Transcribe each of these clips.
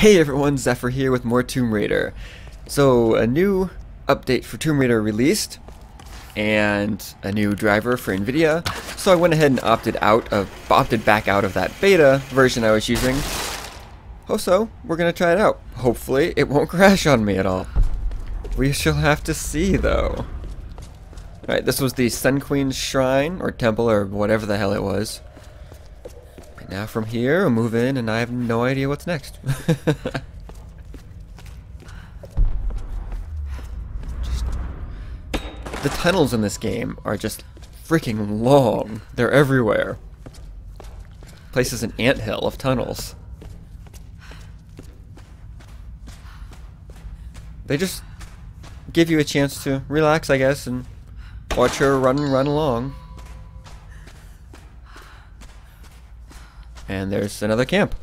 Hey everyone, Zephyr here with more Tomb Raider. So, a new update for Tomb Raider released, and a new driver for NVIDIA. So I went ahead and opted out of, opted back out of that beta version I was using. Oh, so we're gonna try it out. Hopefully, it won't crash on me at all. We shall have to see, though. Alright, this was the Sun Queen's Shrine, or Temple, or whatever the hell it was. Now from here, we'll move in, and I have no idea what's next. just, the tunnels in this game are just freaking long. They're everywhere. Place is an anthill of tunnels. They just give you a chance to relax, I guess, and watch her run and run along. And there's another camp.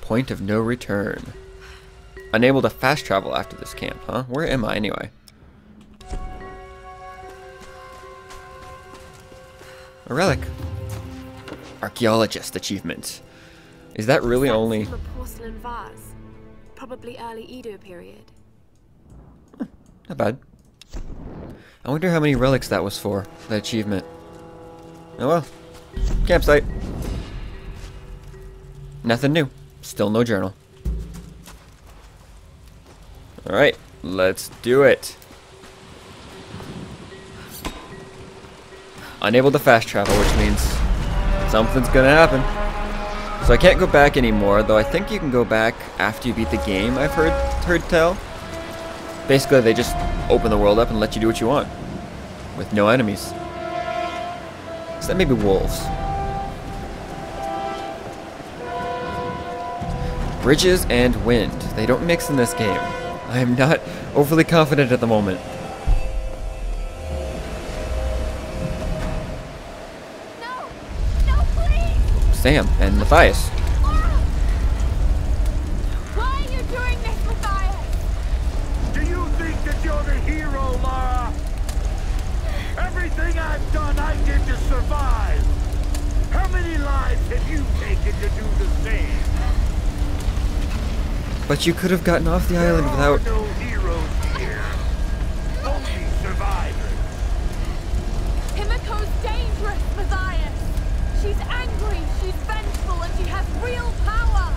Point of no return. Unable to fast travel after this camp, huh? Where am I anyway? A relic. Archaeologist achievement. Is that really only... A porcelain vase. Probably early Edo period. Hmm, not bad. I wonder how many relics that was for, that achievement. Oh well. Campsite. Nothing new. Still no journal. Alright, let's do it. Unable to fast travel, which means something's gonna happen. So I can't go back anymore, though I think you can go back after you beat the game, I've heard, heard tell. Basically, they just open the world up and let you do what you want. With no enemies. Except maybe wolves. Bridges and wind. They don't mix in this game. I am not overly confident at the moment. No! No, please! Sam and Mathias. Why are you doing this, Mathias? Do you think that you're the hero, Lara? Everything I've done, I did to survive. How many lives have you taken to do the same? But you could have gotten off the island without... are no heroes here. Only survivors. Himiko's dangerous, Mathias! She's angry, she's vengeful, and she has real power!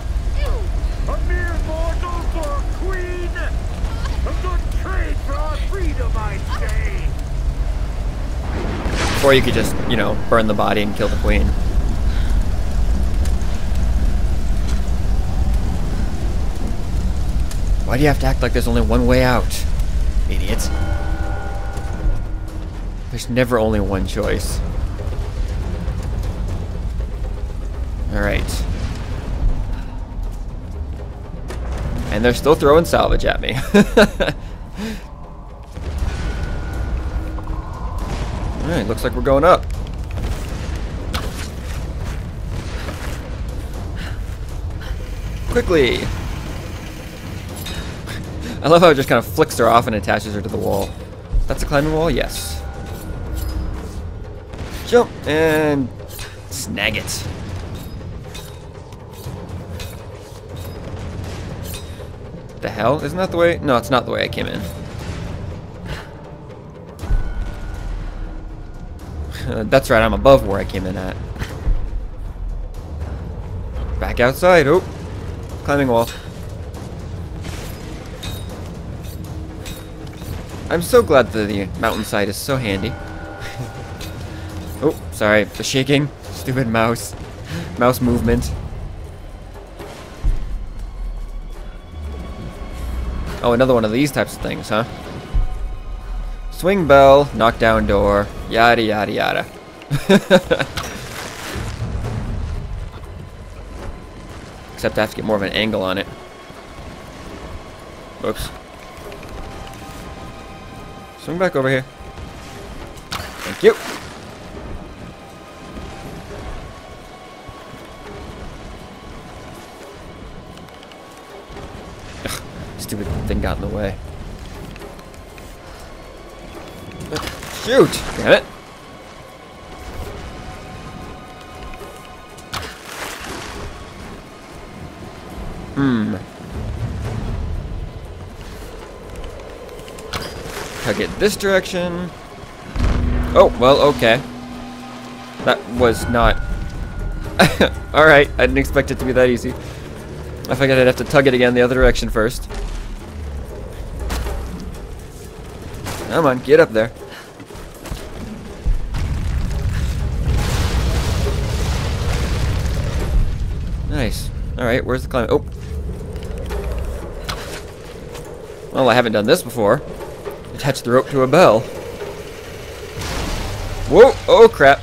A mere mortal for a queen. A good trade for our freedom, I'd say. Or you could just, you know, burn the body and kill the queen. Why do you have to act like there's only one way out? Idiots. There's never only one choice. Alright. And they're still throwing salvage at me. Alright, looks like we're going up. Quickly! I love how it just kind of flicks her off and attaches her to the wall. That's a climbing wall? Yes. Jump and snag it. The hell? Isn't that the way? No, it's not the way I came in. That's right, I'm above where I came in at. Back outside. Oh, climbing wall. I'm so glad that the mountainside is so handy. oh, sorry, the shaking. Stupid mouse. Mouse movement. Oh, another one of these types of things, huh? Swing bell, knock down door, yada yada yada. Except I have to get more of an angle on it. Whoops. Swing back over here. Thank you. Ugh, stupid thing got in the way. Shoot! Damn it. Hmm. Tug it this direction. Oh, well, okay. That was not... Alright, I didn't expect it to be that easy. I figured I'd have to tug it again the other direction first. Come on, get up there. Nice. Alright, where's the climb? Oh. Well, I haven't done this before. Attach the rope to a bell. Whoa! Oh, crap.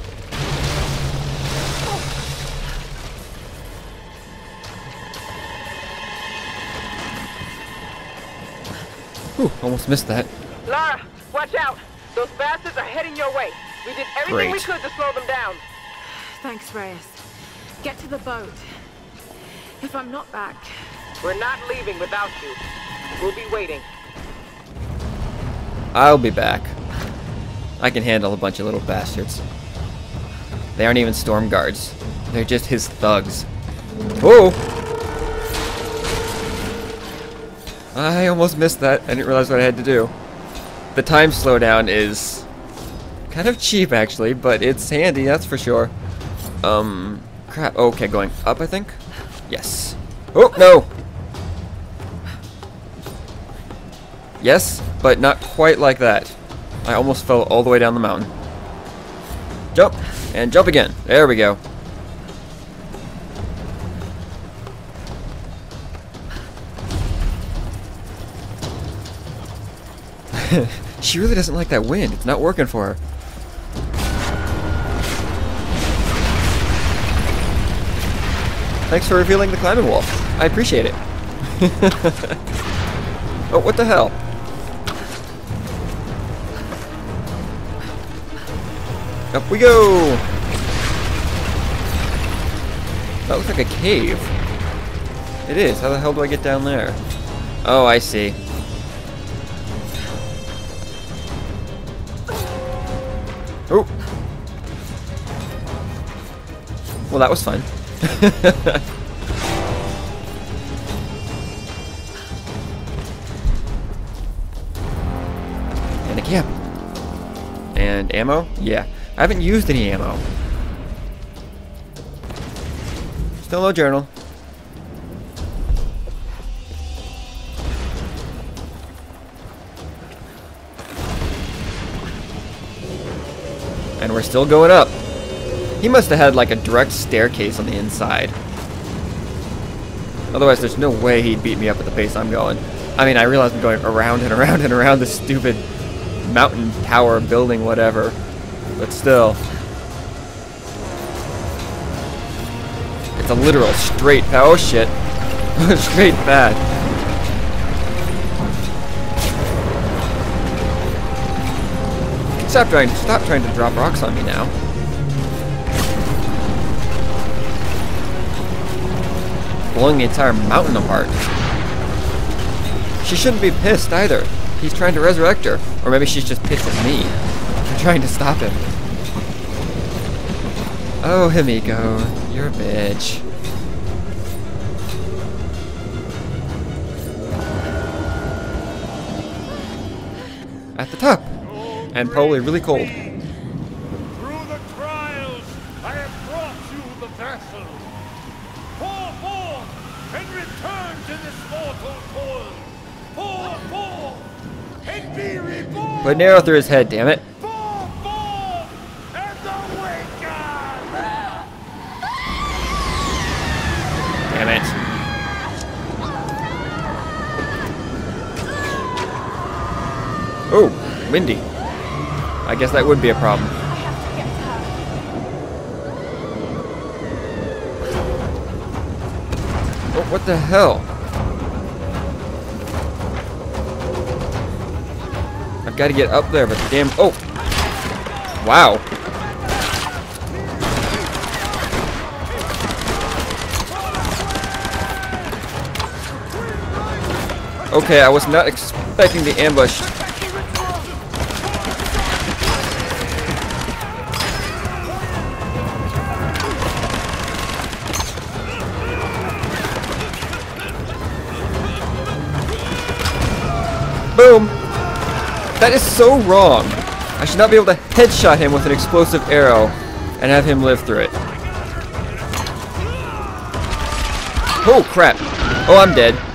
Whew, almost missed that. Lara, watch out! Those bastards are heading your way. We did everything we could to slow them down. Thanks, Reyes. Get to the boat. If I'm not back, We're not leaving without you. We'll be waiting. I'll be back. I can handle a bunch of little bastards. They aren't even storm guards. They're just his thugs. Whoa! I almost missed that. I didn't realize what I had to do. The time slowdown is kind of cheap actually, but it's handy, that's for sure. Um, crap. Okay, going up, I think? Yes. Oh, no! Yes, but not quite like that. I almost fell all the way down the mountain. Jump, and jump again. There we go. she really doesn't like that wind. It's not working for her. Thanks for revealing the climbing wall. I appreciate it. oh, what the hell? Up we go! That looks like a cave. It is. How the hell do I get down there? Oh, I see. Oh! Well, that was fun. and a camp. And ammo? Yeah. I haven't used any ammo. Still no journal. And we're still going up. He must have had like a direct staircase on the inside. Otherwise, there's no way he'd beat me up at the pace I'm going. I mean, I realize I'm going around and around and around this stupid mountain tower building whatever. But still. It's a literal straight oh shit. straight bad. Stop trying stop trying to drop rocks on me now. Blowing the entire mountain apart. She shouldn't be pissed either. He's trying to resurrect her. Or maybe she's just pissed at me. Trying to stop him. Oh, Himiko, you're a bitch. At the top. And probably really cold. Through the trials, I have brought you the vessel. Pour forth and return to this mortal coil. Pour forth and be reborn. Put an arrow through his head, damn it. Pour forth and awaken. Damn it. Oh, windy. I guess that would be a problem. Oh, what the hell? I've got to get up there, but damn. Oh! Wow. Okay, I was not expecting the ambush. Boom! That is so wrong! I should not be able to headshot him with an explosive arrow and have him live through it. Oh crap! Oh, I'm dead.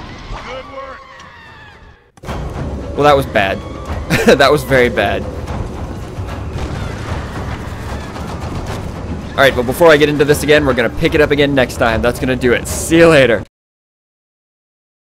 Well, that was bad. that was very bad. Alright, but before I get into this again, we're going to pick it up again next time. That's going to do it. See you later.